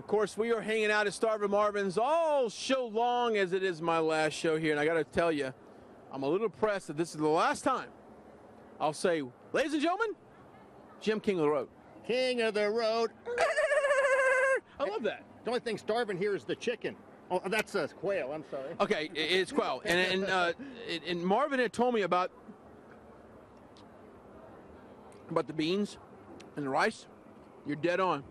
Of course, we are hanging out at Starvin' Marvin's all show long as it is my last show here. And I got to tell you, I'm a little pressed that this is the last time I'll say, ladies and gentlemen, Jim King of the Road. King of the road. I love that. The only thing starving here is the chicken. Oh, that's a quail. I'm sorry. Okay, it's quail, and and, uh, and- and Marvin had told me about about the beans and the rice. You're dead on.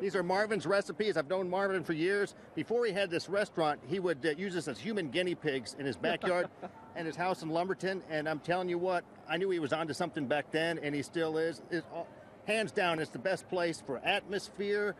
These are Marvin's recipes. I've known Marvin for years. Before he had this restaurant, he would uh, use us as human guinea pigs in his backyard and his house in Lumberton. And I'm telling you what, I knew he was onto something back then, and he still is. It's all, hands down, it's the best place for atmosphere,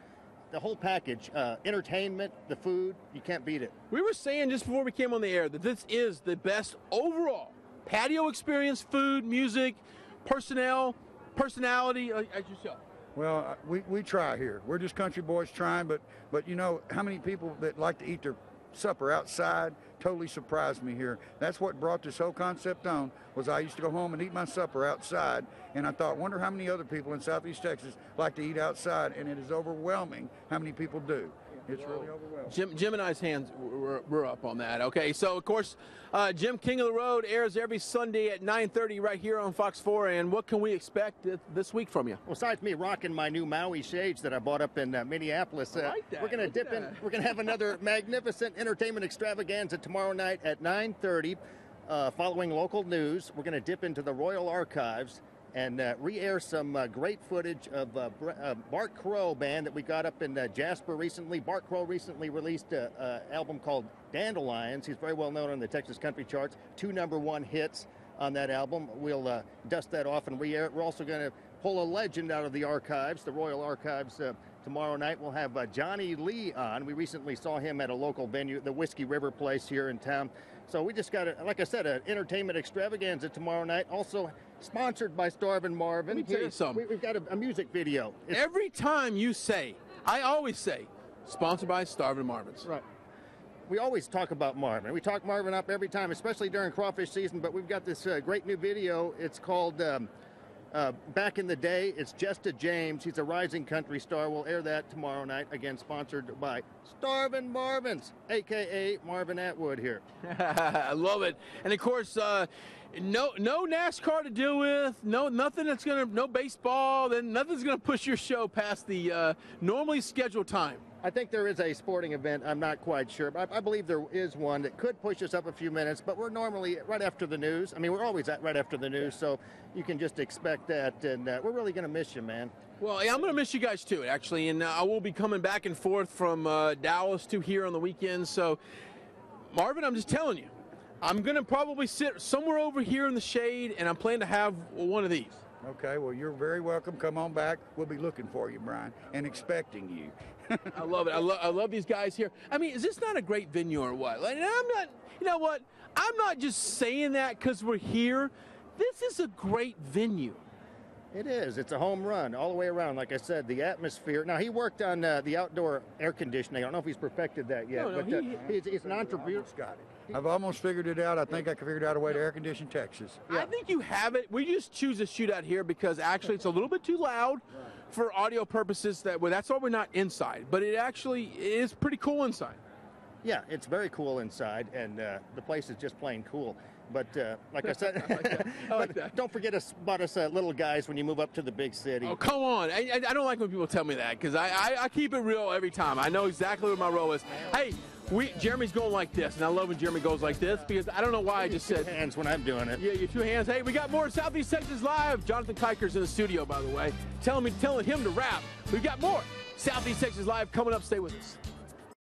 the whole package, uh, entertainment, the food. You can't beat it. We were saying just before we came on the air that this is the best overall patio experience, food, music, personnel, personality, uh, as yourself. Well, uh, we, we try here. We're just country boys trying, but but you know how many people that like to eat their supper outside totally surprised me here. That's what brought this whole concept on. Was I used to go home and eat my supper outside, and I thought, wonder how many other people in Southeast Texas like to eat outside, and it is overwhelming how many people do. It's really overwhelming. Jim, Jim and I's hands were, were up on that. Okay, so of course, uh, Jim King of the Road airs every Sunday at 9:30 right here on Fox 4. And what can we expect th- this week from you? Besides me rocking my new Maui shades that I bought up in uh, Minneapolis, uh, like that. we're gonna Look dip at in. We're gonna have another magnificent entertainment extravaganza tomorrow night at 9:30. Uh, following local news, we're gonna dip into the Royal Archives and uh, re-air some uh, great footage of uh, uh, Bart Crow band that we got up in uh, Jasper recently. Bart Crow recently released an album called Dandelions. He's very well known on the Texas country charts. Two number one hits on that album. We'll uh, dust that off and re-air it. We're also going to pull a legend out of the archives, the Royal Archives. Tomorrow night we'll have uh, Johnny Lee on. We recently saw him at a local venue, the Whiskey River Place here in town. So we just got, a, like I said, an entertainment extravaganza tomorrow night. Also sponsored by Starvin Marvin. Let me tell you something. We, we've got a, a music video. It's- Every time you say, I always say, sponsored by Starvin' Marvin's. Right. We always talk about Marvin. We talk Marvin up every time, especially during crawfish season. But we've got this uh, great new video. It's called um, uh, Back in the Day. It's Jesta James. He's a rising country star. We'll air that tomorrow night. Again, sponsored by Starvin Marvins, aka Marvin Atwood here. I love it. And of course, uh, no no NASCAR to deal with. No nothing that's gonna no baseball. Then nothing's gonna push your show past the uh, normally scheduled time. I think there is a sporting event. I'm not quite sure, but I, I believe there is one that could push us up a few minutes. But we're normally right after the news. I mean, we're always at right after the news, so you can just expect that. And uh, we're really going to miss you, man. Well, yeah, I'm going to miss you guys too, actually, and uh, I will be coming back and forth from uh, Dallas to here on the weekends. So, Marvin, I'm just telling you, I'm going to probably sit somewhere over here in the shade, and I'm planning to have one of these. Okay, well you're very welcome. Come on back. We'll be looking for you, Brian, and expecting you. I love it. I, lo- I love these guys here. I mean, is this not a great venue or what? Like, I'm not. You know what? I'm not just saying that because we're here. This is a great venue. It is. It's a home run all the way around. Like I said, the atmosphere. Now he worked on uh, the outdoor air conditioning. I don't know if he's perfected that yet, No, no, but uh, he's, he's an entrepreneur. Almost got it. I've almost figured it out. I think I can figure out a way to air condition Texas. I think you have it. We just choose to shoot out here because actually it's a little bit too loud for audio purposes. That well, that's why we're not inside. But it actually is pretty cool inside. Yeah, it's very cool inside, and uh, the place is just plain cool. But uh, like I said, I like but that. don't forget us about us uh, little guys when you move up to the big city. Oh come on! I, I- I don't like when people tell me that because I, I I keep it real every time. I know exactly what my role is. Hey, we Jeremy's going like this, and I love when Jeremy goes like this because I don't know why I just said. hands when I'm doing it. Yeah, your two hands. Hey, we got more Southeast Texas Live. Jonathan Kiker's in the studio, by the way, telling me, telling him to rap. We've got more Southeast Texas Live coming up. Stay with us.